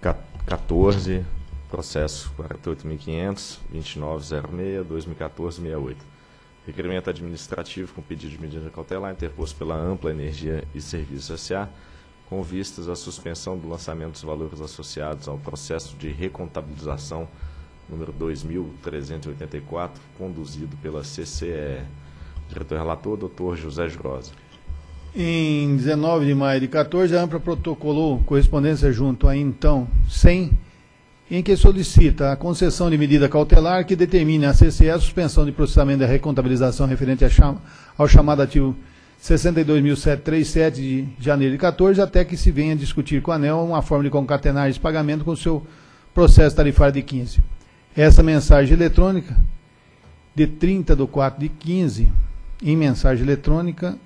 14, processo 48.500, 2906, 2014-68. Requerimento administrativo com pedido de medida cautelar interposto pela Ampla Energia e Serviços S.A., com vistas à suspensão do lançamento dos valores associados ao processo de recontabilização número 2.384, conduzido pela CCE. Diretor relator, doutor José Grosa. Em 19 de maio de 14, a AMPRA protocolou correspondência junto a então 100, em que solicita a concessão de medida cautelar que determine a CCE a suspensão de processamento da recontabilização referente ao chamado ativo 62.737 de janeiro de 14, até que se venha discutir com a ANEL uma forma de concatenar esse pagamento com o seu processo tarifário de 15. Essa mensagem eletrônica, de 30 de 4 de 15, em mensagem eletrônica,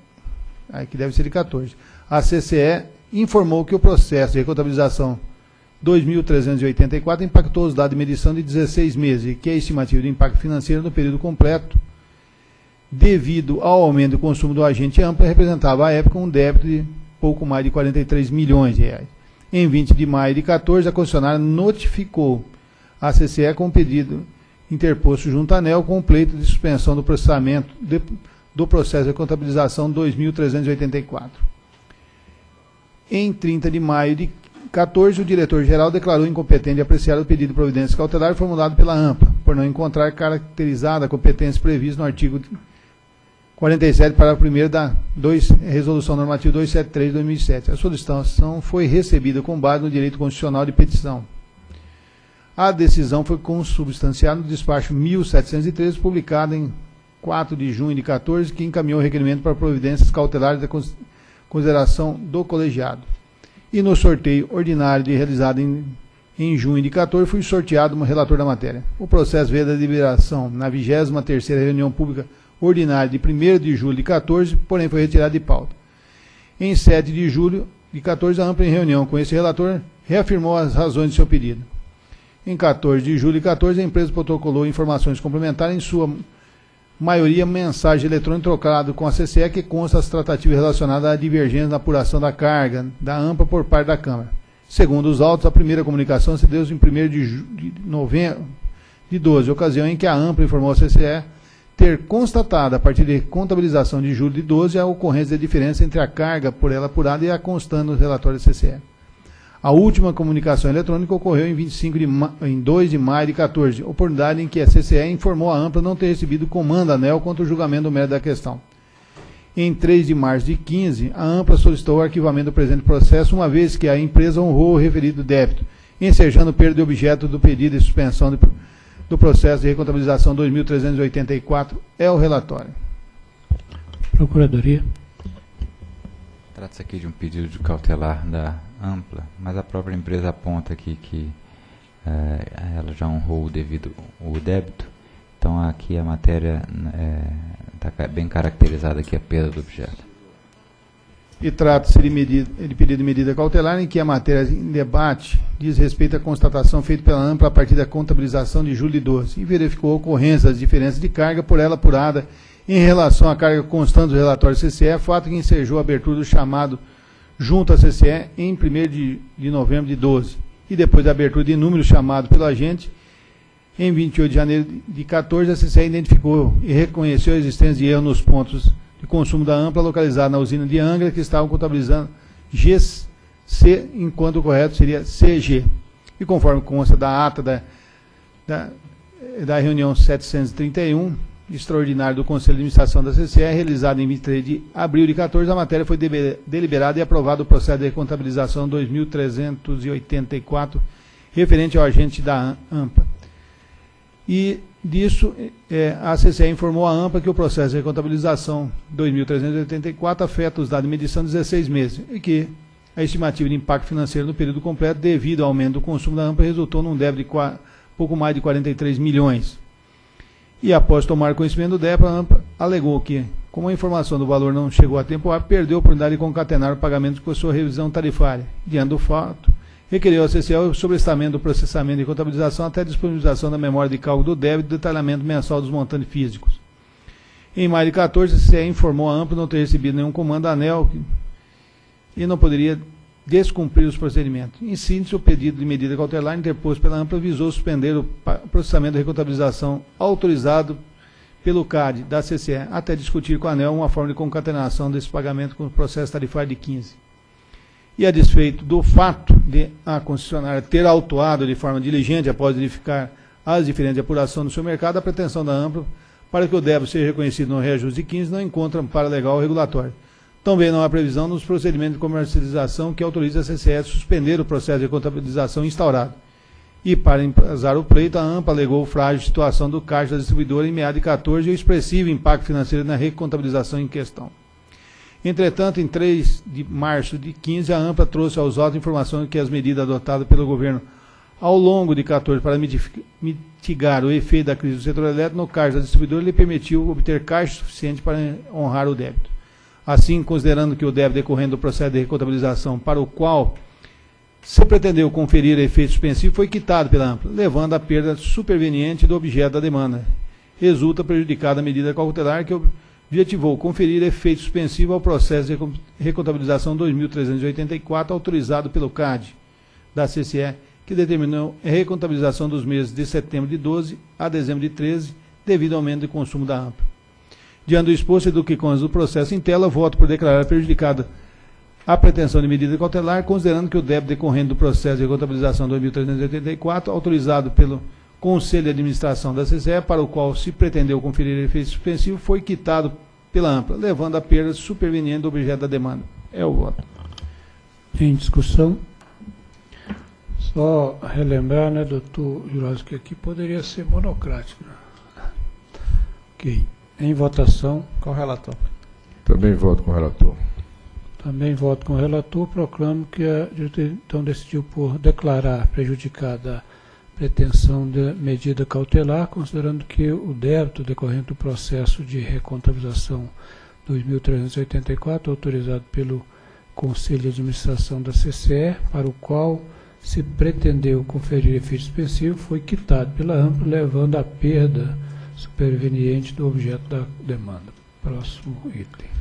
aí que deve ser de 14, a CCE informou que o processo de recontabilização 2.384 impactou os dados de medição de 16 meses que a estimativa de impacto financeiro no período completo devido ao aumento do consumo do agente amplo, representava à época um débito de pouco mais de 43 milhões de reais. Em 20 de maio de 14, a concessionária notificou a CCE com o pedido interposto junto à ANEL com o pleito de suspensão do processamento de, do processo de contabilização 2384. Em 30 de maio de 14, o diretor-geral declarou incompetente de apreciar o pedido de providência cautelar formulado pela AMPA, por não encontrar caracterizada a competência prevista no artigo 47, parágrafo 1 da 2, Resolução Normativa 273 de 2007. A solicitação foi recebida com base no direito constitucional de petição. A decisão foi consubstanciada no despacho 1713, publicado em 4 de junho de 14, que encaminhou o requerimento para providências cautelares da consideração do colegiado. E no sorteio ordinário de, realizado em, em junho de 14, foi sorteado um relator da matéria. O processo veio da deliberação na 23ª reunião pública ordinário de 1 de julho de 14, porém foi retirado de pauta. Em 7 de julho de 14, a ampla reunião com esse relator reafirmou as razões de seu pedido. Em 14 de julho de 14, a empresa protocolou informações complementares em sua maioria mensagem eletrônica trocada com a CCE que consta as tratativas relacionadas à divergência na apuração da carga da AMPA por parte da Câmara. Segundo os autos, a primeira comunicação se deu em 1 de, de novembro de 12, ocasião em que a AMPA informou a CCE ter constatado, a partir de contabilização de julho de 12, a ocorrência da diferença entre a carga por ela apurada e a constando no relatório da CCE. A última comunicação eletrônica ocorreu em, 25 de em 2 de maio de 14, oportunidade em que a CCE informou a AMPLA não ter recebido comando ANEL contra o julgamento do mérito da questão. Em 3 de março de 15, a AMPLA solicitou o arquivamento do presente processo, uma vez que a empresa honrou o referido débito, ensejando perda de objeto do pedido de suspensão de do processo de recontabilização 2384 é o relatório. Procuradoria. Trata-se aqui de um pedido de cautelar da Ampla, mas a própria empresa aponta aqui que é, ela já honrou o devido o débito. Então aqui a matéria está é, bem caracterizada aqui a perda do objeto e trata-se de, de, pedido de medida cautelar em que a matéria em debate diz respeito à constatação feita pela AMPLA a partir da contabilização de julho de 12 e verificou a ocorrência das diferenças de carga por ela apurada em relação à carga constante do relatório CCE, fato que ensejou a abertura do chamado junto à CCE em 1 de, de novembro de 12 e depois da abertura de número chamado pelo agente em 28 de janeiro de 14, a CCE identificou e reconheceu a existência de erro nos pontos de consumo da Ampla localizada na usina de Angra, que estavam contabilizando GC, enquanto o correto seria CG. E conforme consta da ata da, da, da reunião 731, extraordinária do Conselho de Administração da CCE, realizada em 23 de abril de 14, a matéria foi deliberada e aprovada o processo de contabilização 2384, referente ao agente da AMPA. E Disso, é, a CCE informou à AMPA que o processo de contabilização 2.384 afeta os dados de medição de 16 meses e que a estimativa de impacto financeiro no período completo, devido ao aumento do consumo da AMPA, resultou num débito de pouco mais de 43 milhões. E após tomar conhecimento do DEPA, a AMPA alegou que, como a informação do valor não chegou a tempo perdeu a oportunidade de concatenar o pagamento com a sua revisão tarifária. Diante do fato, requeriu ao CCL o sobrestamento do processamento e contabilização até a disponibilização da memória de cálculo do débito e detalhamento mensal dos montantes físicos. Em maio de 14, a CCE informou a AMPA não ter recebido nenhum comando da ANEL e não poderia descumprir os procedimentos. Em síntese, o pedido de medida cautelar interposto pela AMPLA visou suspender o processamento de recontabilização autorizado pelo CAD da CCE, até discutir com a ANEL uma forma de concatenação desse pagamento com o processo tarifário de 15. E a desfeito do fato de a concessionária ter autuado de forma diligente, após verificar as diferentes apurações do seu mercado, a pretensão da AMPLA para que o débito seja reconhecido no reajuste de 15 não encontra amparo legal regulatório. Também não há previsão nos procedimentos de comercialização que autorize a CCE a suspender o processo de contabilização instaurado. E, para empresar o pleito, a AMPA alegou frágil situação do caixa da distribuidora em meados de 14 e o expressivo impacto financeiro na recontabilização em questão. Entretanto, em 3 de março de 15, a AMPA trouxe aos autos informações que as medidas adotadas pelo governo ao longo de 14 para mitigar o efeito da crise do setor elétrico no caixa da distribuidora lhe permitiu obter caixa suficiente para honrar o débito. Assim, considerando que o débito decorrendo do processo de recontabilização para o qual se pretendeu conferir efeito suspensivo foi quitado pela AMPLA, levando à perda superveniente do objeto da demanda. Resulta prejudicada a medida cautelar que objetivou conferir efeito suspensivo ao processo de recontabilização 2384 autorizado pelo CAD da CCE, que determinou a recontabilização dos meses de setembro de 12 a dezembro de 13, devido ao aumento de consumo da AMPLA. Diante do exposto e do que consta do processo em tela, voto por declarar prejudicada a pretensão de medida cautelar, considerando que o débito decorrente do processo de contabilização 2384, autorizado pelo Conselho de Administração da CCE, para o qual se pretendeu conferir efeito suspensivo, foi quitado pela AMPLA, levando a perda superveniente do objeto da demanda. É o voto. Em discussão. Só relembrar, né, doutor Jurásio, que aqui poderia ser monocrático. Né? Ok. Em votação. Com o relator. Também voto com o relator. Também voto com o relator. Proclamo que a diretoria então decidiu por declarar prejudicada a pretensão de medida cautelar, considerando que o débito decorrente do processo de recontabilização 2384, autorizado pelo Conselho de Administração da CCE, para o qual se pretendeu conferir efeito suspensivo, foi quitado pela AMPLA, levando à perda superveniente do objeto da demanda. Próximo item.